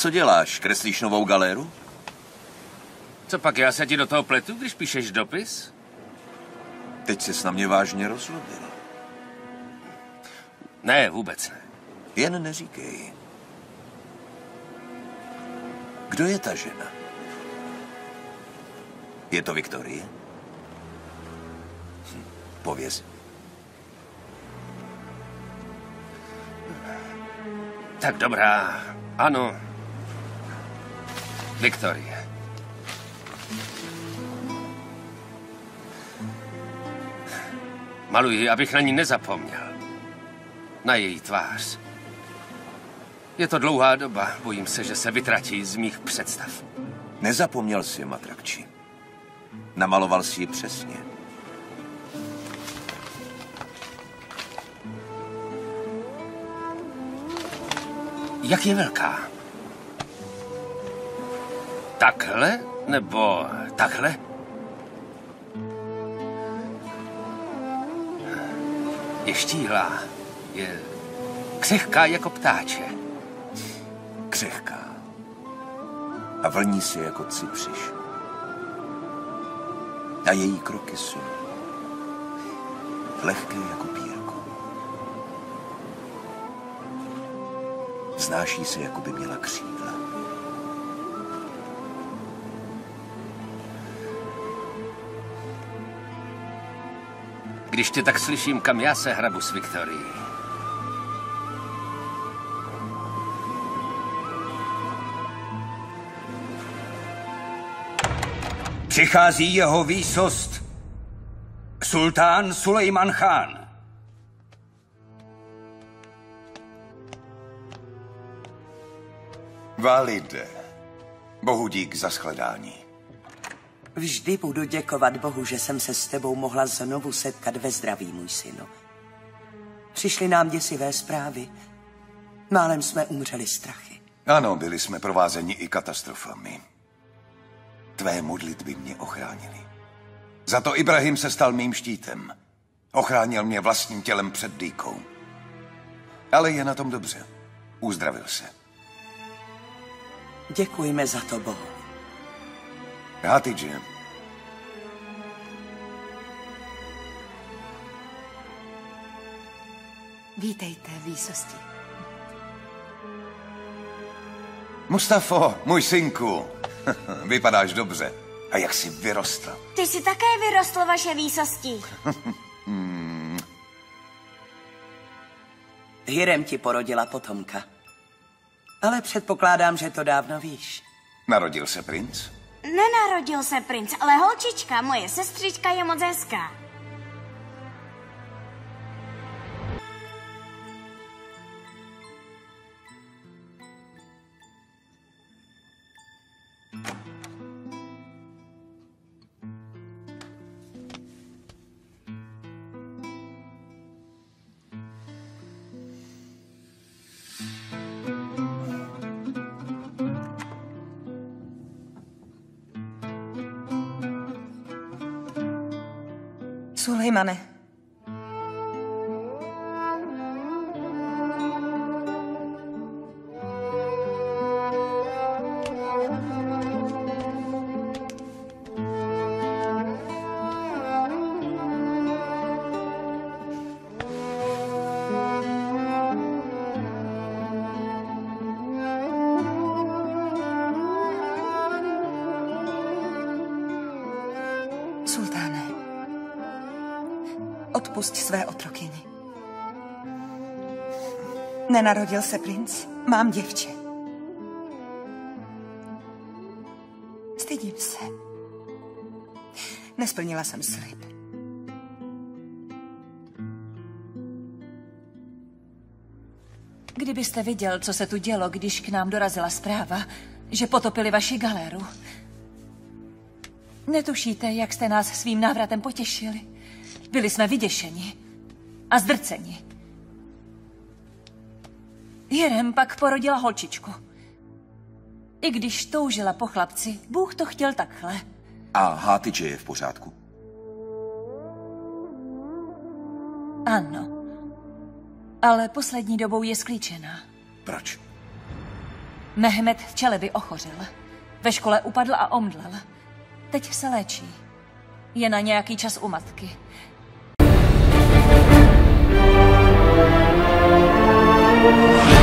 Co děláš? Kreslíš novou galéru? Co pak, já se ti do toho pletu, když píšeš dopis? Teď se na mě vážně rozlobil. Ne, vůbec ne. Jen neříkej. Kdo je ta žena? Je to Viktorie? Hm, pověz. Tak dobrá, ano. Viktorie. Maluji, abych na ní nezapomněl. Na její tvář. Je to dlouhá doba. Bojím se, že se vytratí z mých představ. Nezapomněl si, Matrakči. Namaloval si ji přesně. Jak je velká? Takhle? Nebo takhle? Je štíhlá. Je křehká jako ptáče. Křehká. A vlní si jako cipřiš. A její kroky jsou lehké jako pírko. Znáší se, jako by měla křídla. Když tě tak slyším, kam já se hrabu s Viktorií. Přichází jeho výsost, sultán Sulejman Khan. Valide, bohu dík za shledání. Vždy budu děkovat Bohu, že jsem se s tebou mohla znovu setkat ve zdraví, můj synu. Přišly nám děsivé zprávy. Málem jsme umřeli strachy. Ano, byli jsme provázeni i katastrofami. Tvé modlitby mě ochránily. Za to Ibrahim se stal mým štítem. Ochránil mě vlastním tělem před dýkou. Ale je na tom dobře. Uzdravil se. Děkujeme za to Bohu. Hatidže, Vítejte, výsosti. Mustafo, můj synku, vypadáš dobře. A jak jsi vyrostl. Ty jsi také vyrostl, vaše výsosti. Hirem ti porodila potomka. Ale předpokládám, že to dávno víš. Narodil se princ? Nenarodil se princ, ale holčička, moje sestřička je moc hezká. Sulejmane, Sultane. Odpusť své otrokyni. Nenarodil se princ, mám děvče. Stydím se. Nesplnila jsem slib. Kdybyste viděl, co se tu dělo, když k nám dorazila zpráva, že potopili vaši galéru. Netušíte, jak jste nás svým návratem potěšili. Byli jsme vyděšeni a zdrceni. Jerem pak porodila holčičku. I když toužila po chlapci, Bůh to chtěl takhle. A Hátidže je v pořádku. Ano. Ale poslední dobou je sklíčená. Proč? Mehmet v Čelebi ochořil. Ve škole upadl a omdlel. Teď se léčí. Je na nějaký čas u matky. Música